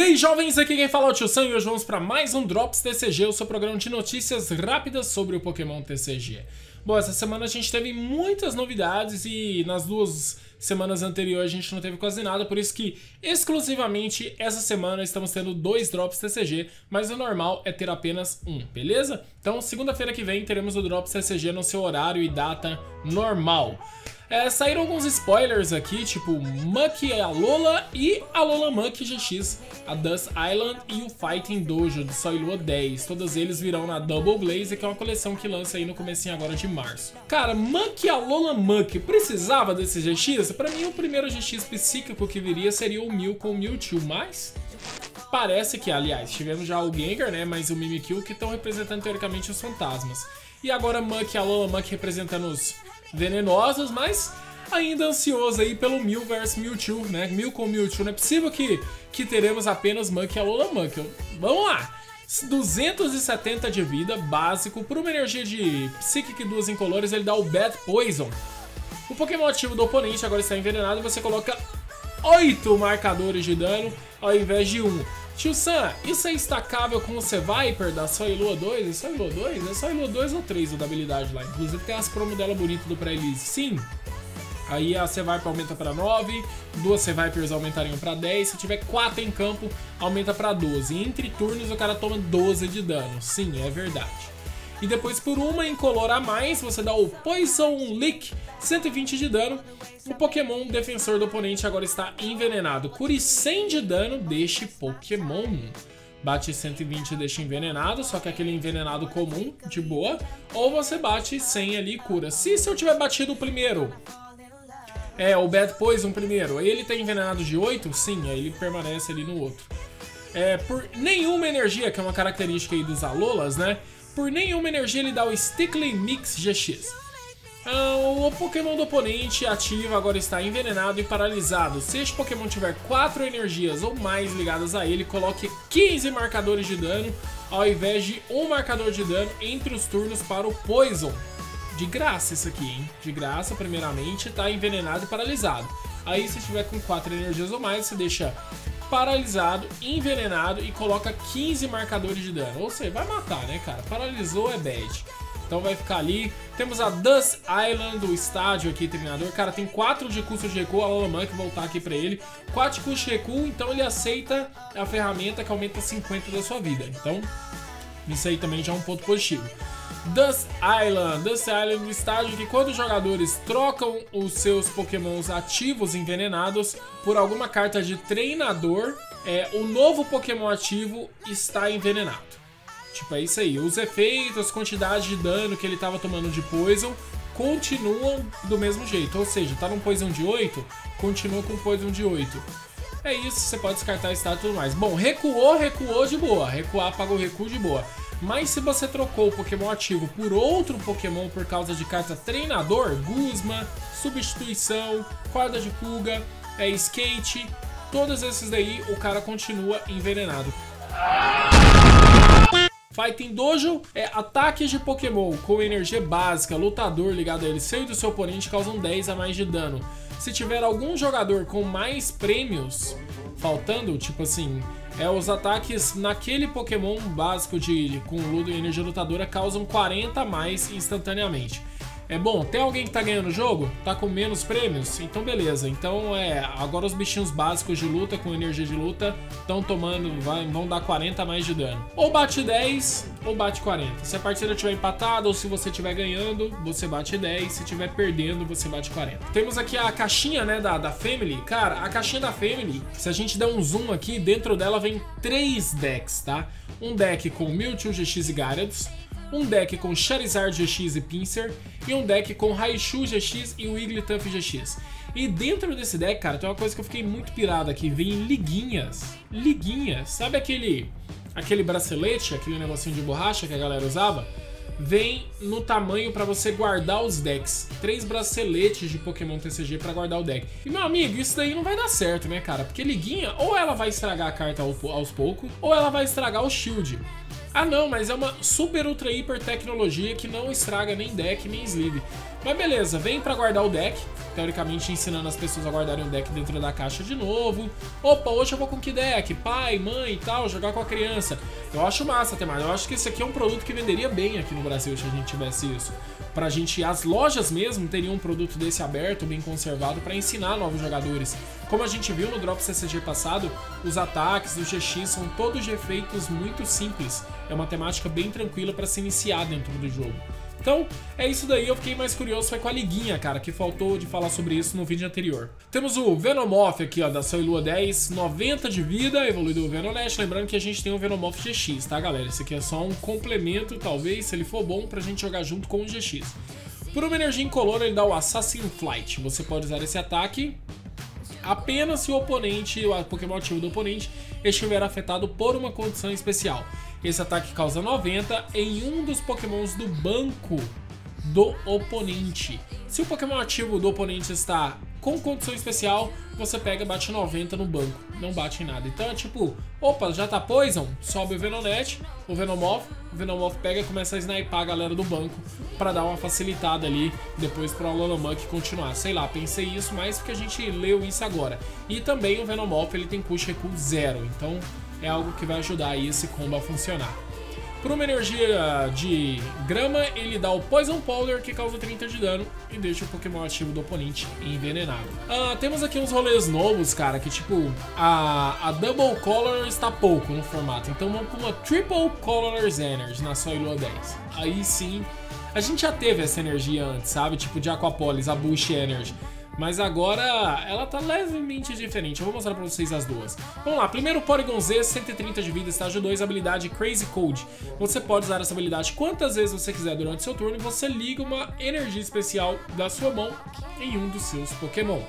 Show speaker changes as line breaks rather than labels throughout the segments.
E aí, jovens, aqui quem fala é o Tio Sam e hoje vamos para mais um Drops TCG, o seu programa de notícias rápidas sobre o Pokémon TCG. Bom, essa semana a gente teve muitas novidades e nas duas semanas anteriores a gente não teve quase nada, por isso que exclusivamente essa semana estamos tendo dois Drops TCG, mas o normal é ter apenas um, beleza? Então, segunda-feira que vem teremos o Drops TCG no seu horário e data normal. É, saíram alguns spoilers aqui, tipo Muck Alola e Alola Muck GX, a Dust Island e o Fighting Dojo do Sol e Lua 10. Todos eles virão na Double Blaze, que é uma coleção que lança aí no comecinho agora de março. Cara, Muck Alola Muck, precisava desse GX? Pra mim, o primeiro GX psíquico que viria seria o Mew com o Mewtwo, mas... Parece que, aliás, tivemos já o Gengar, né, mas o Mimikyu que estão representando teoricamente os fantasmas. E agora Muck Alola Muck representando os venenosos, mas ainda ansioso aí pelo Mew vs Mewtwo, né? Mew com Mewtwo. Não é possível que, que teremos apenas Monkey Alola Monkey. Vamos lá! 270 de vida, básico. Por uma energia de Psychic duas incolores, ele dá o Bad Poison. O Pokémon ativo do oponente agora está envenenado e você coloca 8 marcadores de dano ao invés de 1. Tio Sam, isso é estacável com o C-Viper da Soy Lua 2? É Soy Lua 2? É Soy Lua 2 ou 3 da habilidade lá. Inclusive tem as promos dela bonitas do pré-release. Sim. Aí a C-Viper aumenta para 9, duas C-Vipers aumentariam para 10, se tiver 4 em campo, aumenta para 12. entre turnos o cara toma 12 de dano. Sim, é verdade. E depois por uma incolor a mais, você dá o Poison Lick, 120 de dano. O Pokémon defensor do oponente agora está envenenado. Cure 100 de dano deste Pokémon. Bate 120 e deixa envenenado, só que aquele envenenado comum, de boa. Ou você bate 100 ali e cura. Se, se eu tiver batido o primeiro, é, o Bad Poison primeiro, ele tá envenenado de 8, sim, aí ele permanece ali no outro. É, por nenhuma energia, que é uma característica aí dos Alolas, né? Por nenhuma energia ele dá o Stickling Mix GX. Ah, o Pokémon do oponente ativo agora está envenenado e paralisado. Se este Pokémon tiver 4 energias ou mais ligadas a ele, coloque 15 marcadores de dano ao invés de um marcador de dano entre os turnos para o Poison. De graça isso aqui, hein? De graça, primeiramente, está envenenado e paralisado. Aí se tiver com 4 energias ou mais, você deixa paralisado, envenenado e coloca 15 marcadores de dano. Ou seja, vai matar, né, cara? Paralisou é bad. Então vai ficar ali. Temos a Dust Island, o estádio aqui, treinador. Cara, tem 4 de custo de recuo. A Lolaman que voltar aqui pra ele. 4 de custo de recuo, então ele aceita a ferramenta que aumenta 50 da sua vida. Então, isso aí também já é um ponto positivo. Dust Island. Dust Island é um estágio que quando os jogadores trocam os seus pokémons ativos envenenados por alguma carta de treinador, é, o novo pokémon ativo está envenenado. Tipo, é isso aí. Os efeitos, as quantidades de dano que ele estava tomando de Poison continuam do mesmo jeito. Ou seja, tá num Poison de 8, continua com Poison de 8. É isso, você pode descartar estado e tudo mais. Bom, recuou, recuou de boa. Recuar, apagou o recuo de boa. Mas se você trocou o Pokémon ativo por outro Pokémon por causa de carta treinador, Guzma, substituição, corda de pulga, é, skate, todos esses daí o cara continua envenenado. Fighting Dojo é ataques de Pokémon com energia básica, lutador ligado a ele, seu e do seu oponente causam 10 a mais de dano. Se tiver algum jogador com mais prêmios faltando, tipo assim, é, os ataques naquele Pokémon básico de com energia lutadora causam 40 a mais instantaneamente. É bom, tem alguém que tá ganhando o jogo? Tá com menos prêmios? Então beleza. Então é, agora os bichinhos básicos de luta com energia de luta estão tomando, vai, vão dar 40 a mais de dano. Ou bate 10 ou bate 40. Se a partida estiver empatada ou se você estiver ganhando, você bate 10. Se estiver perdendo, você bate 40. Temos aqui a caixinha, né, da, da Family. Cara, a caixinha da Family, se a gente der um zoom aqui, dentro dela vem três decks, tá? Um deck com Mewtwo, GX e Gyarados um deck com Charizard GX e Pinsir e um deck com Raichu GX e Wigglytuff GX. E dentro desse deck, cara, tem uma coisa que eu fiquei muito pirado aqui, vem liguinhas. Liguinhas. Sabe aquele aquele bracelete, aquele negocinho de borracha que a galera usava? Vem no tamanho para você guardar os decks. Três braceletes de Pokémon TCG para guardar o deck. E meu amigo, isso daí não vai dar certo, né, cara? Porque liguinha, ou ela vai estragar a carta aos poucos, ou ela vai estragar o shield. Ah não, mas é uma super ultra hiper tecnologia que não estraga nem deck nem sleeve. Mas beleza, vem para guardar o deck, teoricamente ensinando as pessoas a guardarem o deck dentro da caixa de novo. Opa, hoje eu vou com que deck? Pai, mãe e tal, jogar com a criança. Eu acho massa até mais. Eu acho que esse aqui é um produto que venderia bem aqui no Brasil se a gente tivesse isso. Pra gente, as lojas mesmo teriam um produto desse aberto, bem conservado, para ensinar novos jogadores. Como a gente viu no Drop CCG passado, os ataques do GX são todos de efeitos muito simples. É uma temática bem tranquila para se iniciar dentro do jogo. Então, é isso daí, eu fiquei mais curioso foi com a liguinha, cara, que faltou de falar sobre isso no vídeo anterior. Temos o Venomoth aqui, ó, da Soilua 10, 90 de vida, evoluído o Venolash, lembrando que a gente tem o Venomoth GX, tá, galera? Esse aqui é só um complemento, talvez, se ele for bom, pra gente jogar junto com o GX. Por uma energia incolor, ele dá o Assassin Flight. Você pode usar esse ataque apenas se o oponente, o Pokémon ativo do oponente, estiver afetado por uma condição especial. Esse ataque causa 90 em um dos pokémons do banco do oponente. Se o Pokémon ativo do oponente está com condição especial, você pega e bate 90 no banco. Não bate em nada. Então é tipo, opa, já tá Poison? Sobe o Venonete, o Venomoth, o Venomoth pega e começa a sniper a galera do banco para dar uma facilitada ali depois pro Alonomunk continuar. Sei lá, pensei isso mais porque a gente leu isso agora. E também o Venomoth ele tem push recuo zero, então é algo que vai ajudar aí esse combo a funcionar. Por uma energia de grama, ele dá o Poison Powder, que causa 30 de dano e deixa o Pokémon ativo do oponente envenenado. Ah, temos aqui uns rolês novos, cara, que tipo, a, a Double Color está pouco no formato, então vamos para uma Triple Colors Energy na Soilua 10. Aí sim, a gente já teve essa energia antes, sabe? Tipo de Aquapolis, a Bush Energy. Mas agora ela tá levemente diferente. Eu vou mostrar pra vocês as duas. Vamos lá, primeiro Porygon Z, 130 de vida, estágio 2, habilidade Crazy Code. Você pode usar essa habilidade quantas vezes você quiser durante seu turno e você liga uma energia especial da sua mão em um dos seus Pokémon.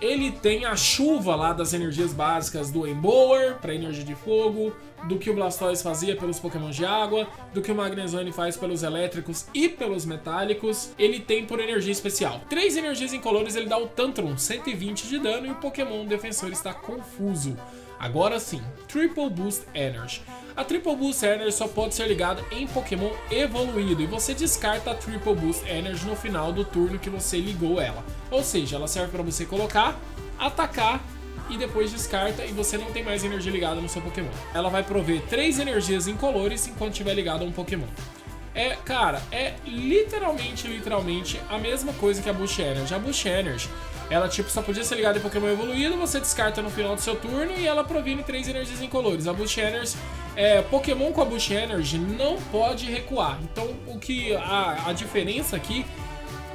Ele tem a chuva lá das energias básicas do Embower para energia de fogo, do que o Blastoise fazia pelos Pokémon de água, do que o Magnezone faz pelos elétricos e pelos metálicos. Ele tem por energia especial. Três energias incolores ele dá o Tantrum, 120 de dano e o Pokémon defensor está confuso. Agora sim, Triple Boost Energy. A Triple Boost Energy só pode ser ligada em Pokémon evoluído e você descarta a Triple Boost Energy no final do turno que você ligou ela. Ou seja, ela serve para você colocar, atacar e depois descarta e você não tem mais energia ligada no seu Pokémon. Ela vai prover três energias incolores enquanto estiver ligada a um Pokémon. É, cara, é literalmente, literalmente a mesma coisa que a Bush Energy. A Bush Energy ela, tipo, só podia ser ligada em Pokémon evoluído, você descarta no final do seu turno e ela provine três energias incolores. A Bush Energy, é, Pokémon com a Bush Energy não pode recuar. Então, o que a, a diferença aqui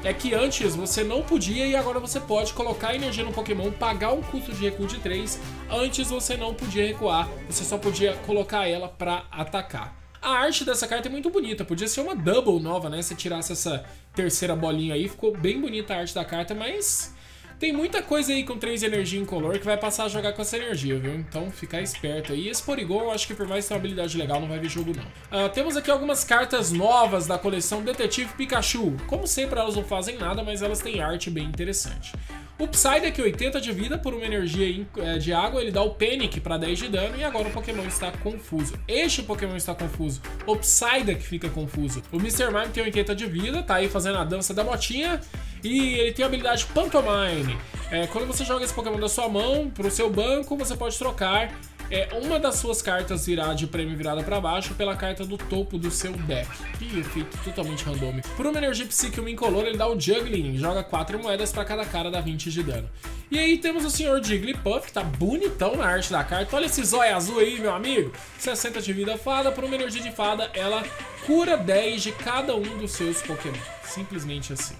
é que antes você não podia e agora você pode colocar energia no Pokémon, pagar um custo de recuo de 3. Antes você não podia recuar, você só podia colocar ela para atacar. A arte dessa carta é muito bonita, podia ser uma double nova, né? Se tirasse essa terceira bolinha aí, ficou bem bonita a arte da carta, mas tem muita coisa aí com 3 energia incolor que vai passar a jogar com essa energia, viu? Então ficar esperto aí. Esse Porygon, eu acho que por mais ter uma habilidade legal, não vai ver jogo não. Uh, temos aqui algumas cartas novas da coleção Detetive Pikachu. Como sempre, elas não fazem nada, mas elas têm arte bem interessante. O Psyduck 80 de vida por uma energia eh, de água, ele dá o Panic para 10 de dano e agora o Pokémon está confuso. Este Pokémon está confuso, o Psyduck fica confuso. O Mr. Mime tem 80 de vida, tá aí fazendo a dança da motinha e ele tem a habilidade Pantomime. É, quando você joga esse Pokémon da sua mão pro seu banco, você pode trocar é, uma das suas cartas virar de prêmio virada para baixo pela carta do topo do seu deck. Que efeito totalmente randômico. Por uma energia psíquica incolor, ele dá o Juggling, joga 4 moedas para cada cara, dá 20 de dano. E aí temos o senhor Jigglypuff, que tá bonitão na arte da carta. Olha esse zóio azul aí, meu amigo. 60 de vida fada, por uma energia de fada, ela cura 10 de cada um dos seus Pokémon. Simplesmente assim.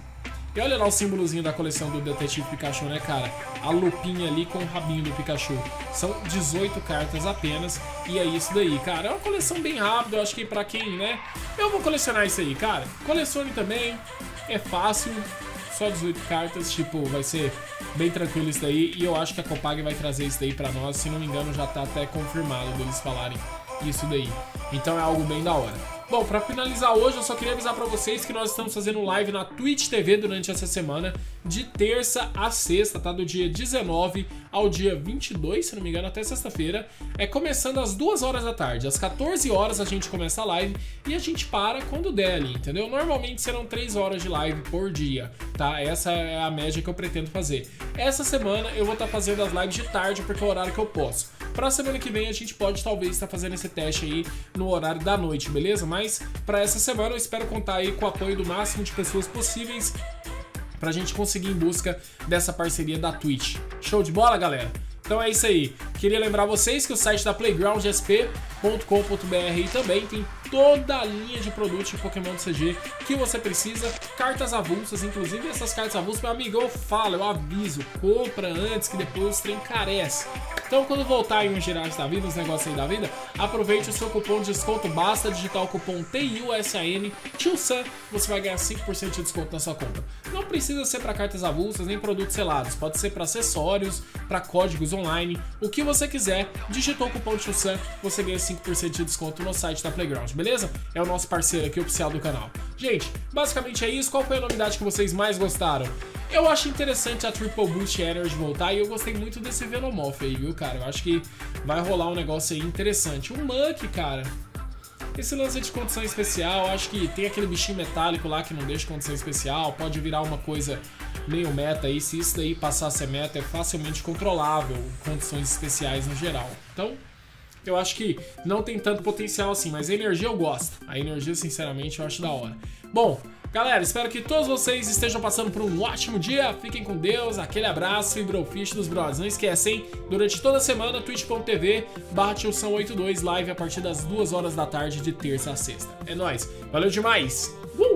E olha lá o símbolozinho da coleção do Detetive Pikachu, né, cara? A lupinha ali com o rabinho do Pikachu. São 18 cartas apenas e é isso daí, cara. É uma coleção bem rápida, eu acho que pra quem, né? Eu vou colecionar isso aí, cara. Colecione também, é fácil. Só 18 cartas, tipo, vai ser bem tranquilo isso daí. E eu acho que a Copag vai trazer isso daí pra nós. Se não me engano, já tá até confirmado deles falarem isso daí. Então é algo bem da hora. Bom, para finalizar hoje, eu só queria avisar para vocês que nós estamos fazendo live na Twitch TV durante essa semana, de terça a sexta, tá? Do dia 19 ao dia 22, se não me engano, até sexta-feira. É começando às 2 horas da tarde. Às 14 horas a gente começa a live e a gente para quando der ali, entendeu? Normalmente serão 3 horas de live por dia, tá? Essa é a média que eu pretendo fazer. Essa semana eu vou estar tá fazendo as lives de tarde porque é o horário que eu posso. Pra semana que vem a gente pode talvez estar tá fazendo esse teste aí no horário da noite, beleza? Mas para essa semana eu espero contar aí com o apoio do máximo de pessoas possíveis pra gente conseguir em busca dessa parceria da Twitch. Show de bola, galera? Então é isso aí. Queria lembrar vocês que o site da playgroundsp.com.br também tem toda a linha de produtos de Pokémon CG que você precisa, cartas avulsas, inclusive essas cartas avulsas, meu amigo, eu falo, eu aviso, compra antes que depois o trem carece. Então quando voltar em um giragem da vida, os negócios aí da vida, aproveite o seu cupom de desconto, basta digitar o cupom TIUSAN, TIUSAN, você vai ganhar 5% de desconto na sua compra. Não precisa ser para cartas avulsas nem produtos selados, pode ser para acessórios, para códigos online, o que você quiser, digitou o cupom TIUSAN, você ganha 5% de desconto no site da Playground, beleza? É o nosso parceiro aqui oficial do canal. Gente, basicamente é isso. Qual foi a novidade que vocês mais gostaram? Eu acho interessante a Triple Boost Energy voltar e eu gostei muito desse Venomoth aí, viu, cara? Eu acho que vai rolar um negócio aí interessante. O Monkey, cara, esse lance de condição especial, acho que tem aquele bichinho metálico lá que não deixa condição especial, pode virar uma coisa meio meta aí. Se isso daí passar a ser meta, é facilmente controlável, condições especiais no geral. Então, eu acho que não tem tanto potencial assim, mas a energia eu gosto. A energia, sinceramente, eu acho da hora. Bom, galera, espero que todos vocês estejam passando por um ótimo dia. Fiquem com Deus, aquele abraço e Brofish dos Bros. Não esquecem, durante toda a semana, twitch.tv barra 82 live a partir das 2 horas da tarde de terça a sexta. É nóis, valeu demais! Uh!